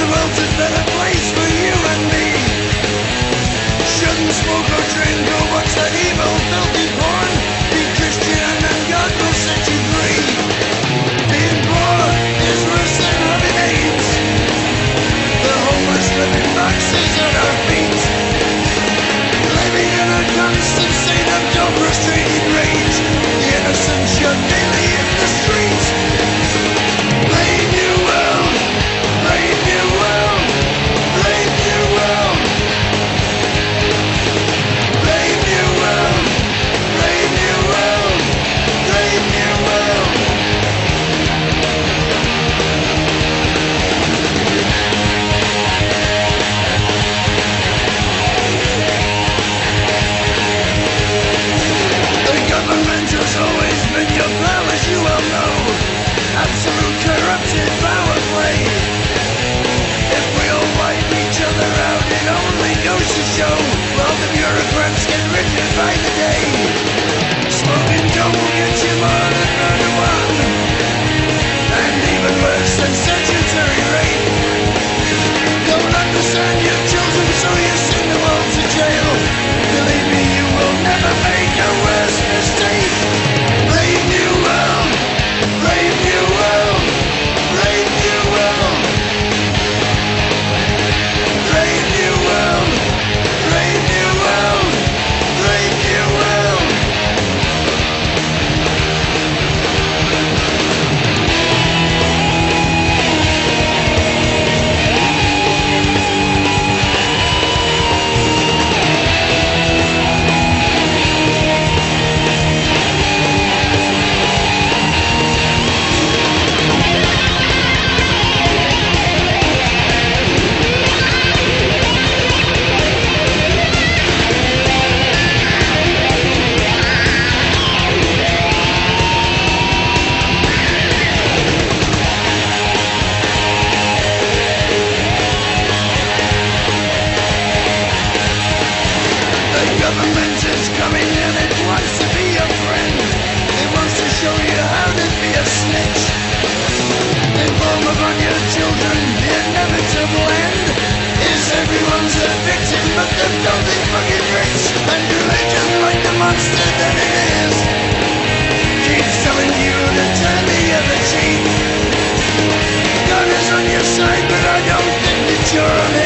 the world is better. is coming wants to be your friend. It wants to show you how to be a snitch. Your children, the inevitable end is everyone's a victim, but filthy fucking. And religion, like the monster that it is, keeps telling you to turn the other cheek. God is on your side, but I don't think